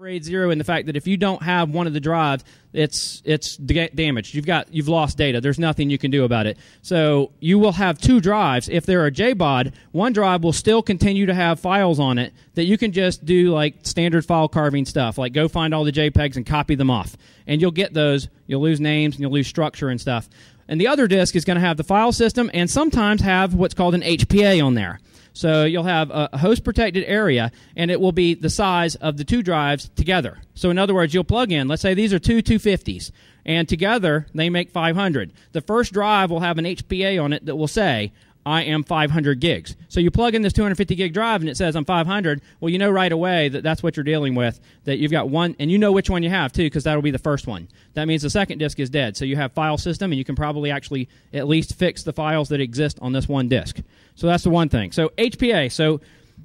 RAID zero in the fact that if you don't have one of the drives, it's it's da- damaged. You've got you've lost data. There's nothing you can do about it. So you will have two drives. If there are a JBOD, one drive will still continue to have files on it that you can just do like standard file carving stuff, like go find all the JPEGs and copy them off, and you'll get those. You'll lose names and you'll lose structure and stuff. And the other disk is going to have the file system and sometimes have what's called an HPA on there. So you'll have a host protected area, and it will be the size of the two drives together. So in other words, you'll plug in, let's say these are two 250s, and together they make 500. The first drive will have an HPA on it that will say, I am 500 gigs. So you plug in this 250 gig drive and it says I'm 500. Well, you know right away that that's what you're dealing with. That you've got one, and you know which one you have too, because that'll be the first one. That means the second disk is dead. So you have file system, and you can probably actually at least fix the files that exist on this one disk. So that's the one thing. So HPA. So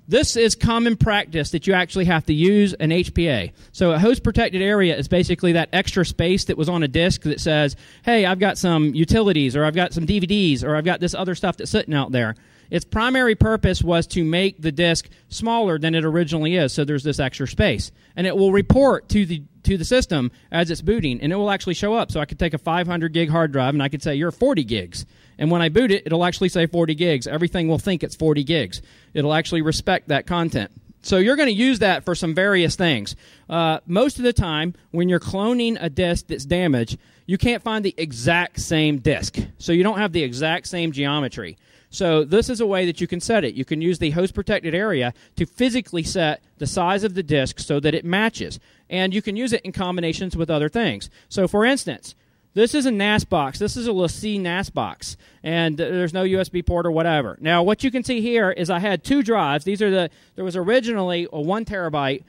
this is common practice that you actually have to use an HPA. So a host protected area is basically that extra space that was on a disk that says, hey, I've got some utilities or I've got some DVDs or I've got this other stuff that's sitting out there. Its primary purpose was to make the disk smaller than it originally is, so there's this extra space. And it will report to the to the system as it's booting, and it will actually show up. So I could take a 500 gig hard drive and I could say, you're 40 gigs. And when I boot it, it'll actually say 40 gigs. Everything will think it's 40 gigs. It'll actually respect that content. So you're going to use that for some various things. Uh, most of the time, when you're cloning a disk that's damaged, you can't find the exact same disk. So you don't have the exact same geometry. So this is a way that you can set it. You can use the host protected area to physically set the size of the disk so that it matches. And you can use it in combinations with other things. So for instance, this is a NAS box. This is a LaCie NAS box, and there's no USB port or whatever. Now, what you can see here is I had two drives. These are the there was originally a one terabyte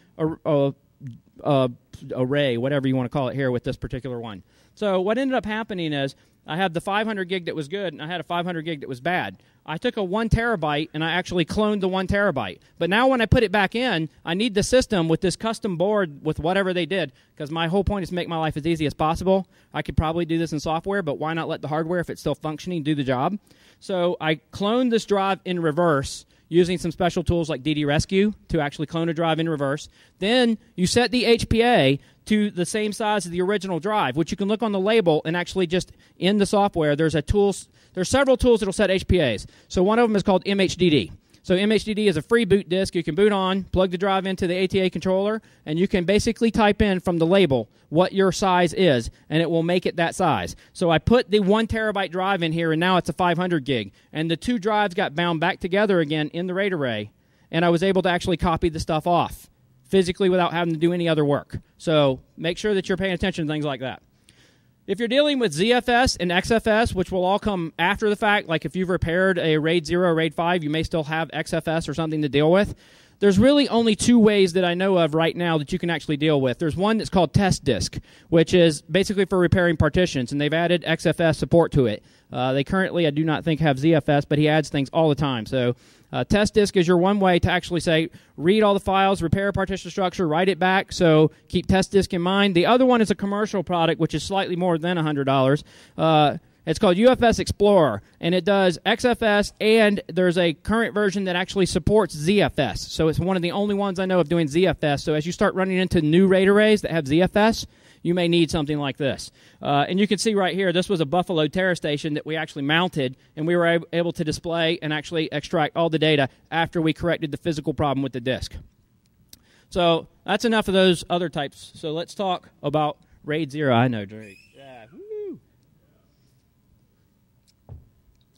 array, whatever you want to call it here, with this particular one. So what ended up happening is I had the 500 gig that was good, and I had a 500 gig that was bad. I took a one terabyte and I actually cloned the one terabyte. But now when I put it back in, I need the system with this custom board with whatever they did, because my whole point is to make my life as easy as possible. I could probably do this in software, but why not let the hardware, if it's still functioning, do the job? So I cloned this drive in reverse using some special tools like DD Rescue to actually clone a drive in reverse. Then you set the HPA to the same size as the original drive, which you can look on the label and actually just in the software, there's a tools, there's several tools that'll set HPAs. So one of them is called MHDD. So MHDD is a free boot disk. You can boot on, plug the drive into the ATA controller, and you can basically type in from the label what your size is, and it will make it that size. So I put the one terabyte drive in here, and now it's a 500 gig. And the two drives got bound back together again in the RAID array, and I was able to actually copy the stuff off physically without having to do any other work. So make sure that you're paying attention to things like that. If you're dealing with ZFS and XFS, which will all come after the fact, like if you've repaired a RAID 0, RAID 5, you may still have XFS or something to deal with. There's really only two ways that I know of right now that you can actually deal with. There's one that's called Test Disk, which is basically for repairing partitions, and they've added XFS support to it. Uh, they currently, I do not think, have ZFS, but he adds things all the time. So uh, test disk is your one way to actually say, read all the files, repair partition structure, write it back. So keep test disk in mind. The other one is a commercial product, which is slightly more than $100. Uh, it's called UFS Explorer, and it does XFS, and there's a current version that actually supports ZFS. So it's one of the only ones I know of doing ZFS. So as you start running into new RAID arrays that have ZFS, you may need something like this. Uh, and you can see right here, this was a Buffalo TeraStation that we actually mounted, and we were able to display and actually extract all the data after we corrected the physical problem with the disk. So that's enough of those other types. So let's talk about RAID 0. I know, Drake. Yeah, woo.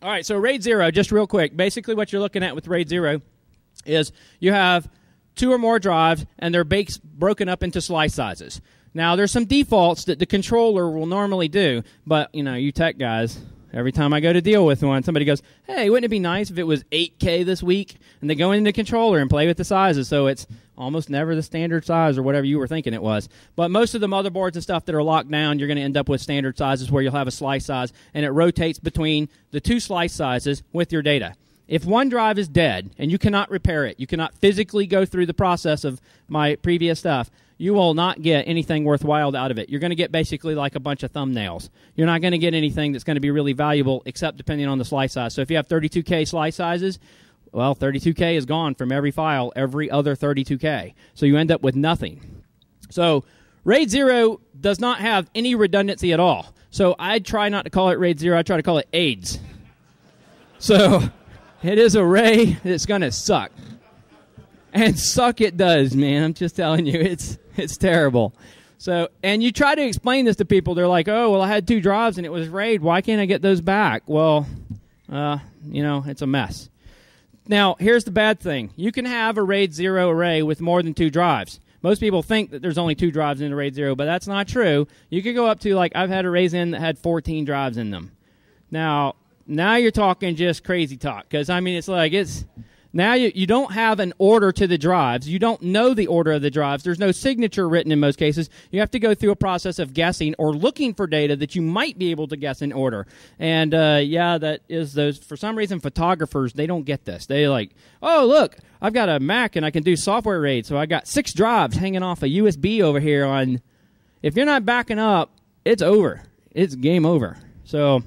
All right, so RAID 0, just real quick. Basically, what you're looking at with RAID 0 is you have two or more drives, and they're broken up into slice sizes. Now, there's some defaults that the controller will normally do, but you know, you tech guys, every time I go to deal with one, somebody goes, "Hey, wouldn't it be nice if it was 8K this week?" And they go into the controller and play with the sizes, so it's almost never the standard size or whatever you were thinking it was. But most of the motherboards and stuff that are locked down, you're going to end up with standard sizes where you'll have a slice size, and it rotates between the two slice sizes with your data. If one drive is dead and you cannot repair it, you cannot physically go through the process of my previous stuff you will not get anything worthwhile out of it. You're going to get basically like a bunch of thumbnails. You're not going to get anything that's going to be really valuable except depending on the slice size. So if you have 32K slice sizes, well, 32K is gone from every file, every other 32K. So you end up with nothing. So RAID 0 does not have any redundancy at all. So I try not to call it RAID 0, I try to call it AIDS. So it is a ray that's going to suck. And suck it does, man. I'm just telling you, it's it's terrible. So, and you try to explain this to people, they're like, "Oh, well, I had two drives and it was RAID. Why can't I get those back?" Well, uh, you know, it's a mess. Now, here's the bad thing: you can have a RAID zero array with more than two drives. Most people think that there's only two drives in a RAID zero, but that's not true. You could go up to like I've had arrays in that had 14 drives in them. Now, now you're talking just crazy talk because I mean it's like it's now you, you don't have an order to the drives. You don't know the order of the drives. There's no signature written in most cases. You have to go through a process of guessing or looking for data that you might be able to guess in order. And uh, yeah, that is those. For some reason, photographers they don't get this. They like, oh look, I've got a Mac and I can do software RAID, so I got six drives hanging off a USB over here. On if you're not backing up, it's over. It's game over. So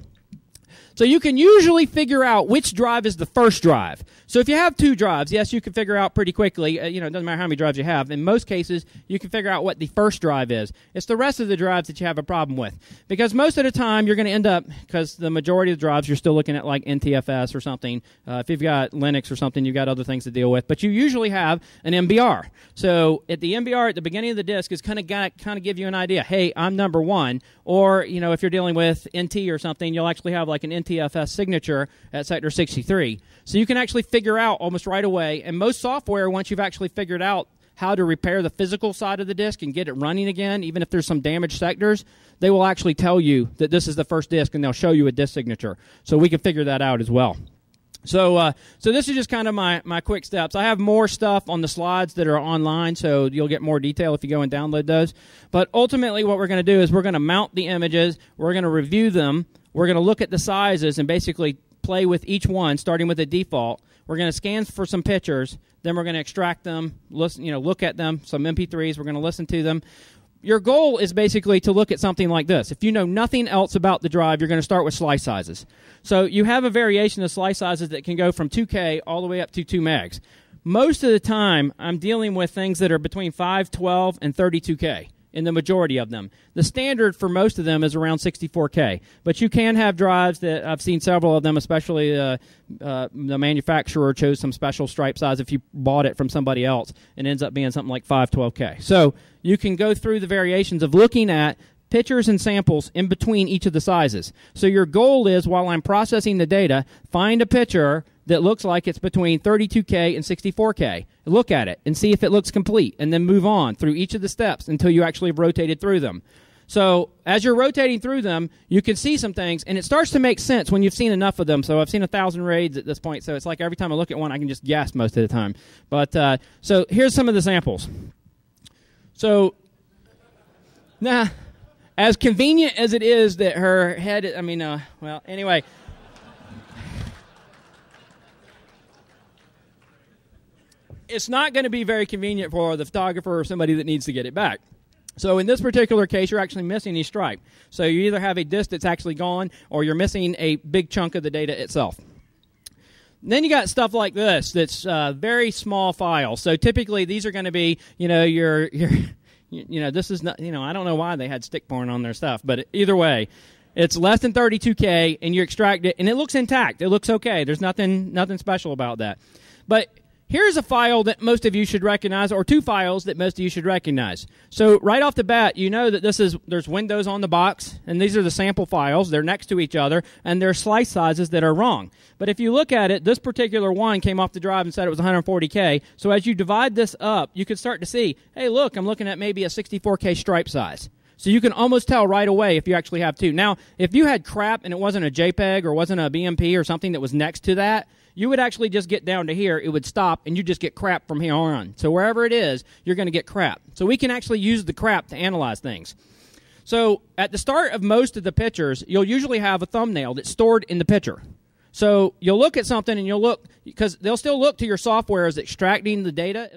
so you can usually figure out which drive is the first drive. So if you have two drives, yes, you can figure out pretty quickly. Uh, you know, it doesn't matter how many drives you have. In most cases, you can figure out what the first drive is. It's the rest of the drives that you have a problem with. Because most of the time, you're going to end up, because the majority of the drives, you're still looking at like NTFS or something. Uh, if you've got Linux or something, you've got other things to deal with. But you usually have an MBR. So at the MBR at the beginning of the disk is kind of kind of give you an idea. Hey, I'm number one. Or you know, if you're dealing with NT or something, you'll actually have like an NTFS signature at sector 63. So you can actually figure out almost right away. And most software, once you've actually figured out how to repair the physical side of the disk and get it running again, even if there's some damaged sectors, they will actually tell you that this is the first disk and they'll show you a disk signature. So we can figure that out as well. So, uh, so this is just kind of my, my quick steps. I have more stuff on the slides that are online, so you'll get more detail if you go and download those. But ultimately, what we're going to do is we're going to mount the images, we're going to review them, we're going to look at the sizes and basically play with each one, starting with the default. We're going to scan for some pictures, then we're going to extract them, listen, you know, look at them, some MP3s. We're going to listen to them your goal is basically to look at something like this. If you know nothing else about the drive, you're going to start with slice sizes. So you have a variation of slice sizes that can go from 2K all the way up to 2 megs. Most of the time, I'm dealing with things that are between 512 and 32K in the majority of them. The standard for most of them is around 64K, but you can have drives that I've seen several of them, especially uh, uh, the manufacturer chose some special stripe size if you bought it from somebody else and ends up being something like 512K. So you can go through the variations of looking at pictures and samples in between each of the sizes. So your goal is while I'm processing the data, find a picture that looks like it's between 32K and 64K. Look at it and see if it looks complete, and then move on through each of the steps until you actually have rotated through them. So as you're rotating through them, you can see some things, and it starts to make sense when you've seen enough of them. So I've seen a thousand raids at this point, so it's like every time I look at one, I can just guess most of the time. But uh, so here's some of the samples. So now, as convenient as it is that her head, I mean, uh, well, anyway. It's not going to be very convenient for the photographer or somebody that needs to get it back. So in this particular case, you're actually missing a stripe. So you either have a disk that's actually gone, or you're missing a big chunk of the data itself. Then you got stuff like this that's uh, very small file. So typically these are going to be, you know, your your, you know, this is not, you know, I don't know why they had stick porn on their stuff, but either way, it's less than 32k, and you extract it, and it looks intact. It looks okay. There's nothing nothing special about that. But Here's a file that most of you should recognize, or two files that most of you should recognize. So right off the bat, you know that this is there's Windows on the box, and these are the sample files. They're next to each other, and there's slice sizes that are wrong. But if you look at it, this particular one came off the drive and said it was 140k. So as you divide this up, you can start to see, hey, look, I'm looking at maybe a 64k stripe size. So you can almost tell right away if you actually have two. Now, if you had crap and it wasn't a JPEG or wasn't a BMP or something that was next to that, you would actually just get down to here, it would stop, and you just get crap from here on. So wherever it is, you're going to get crap. So we can actually use the crap to analyze things. So at the start of most of the pictures, you'll usually have a thumbnail that's stored in the picture. So you'll look at something and you'll look because they'll still look to your software as extracting the data.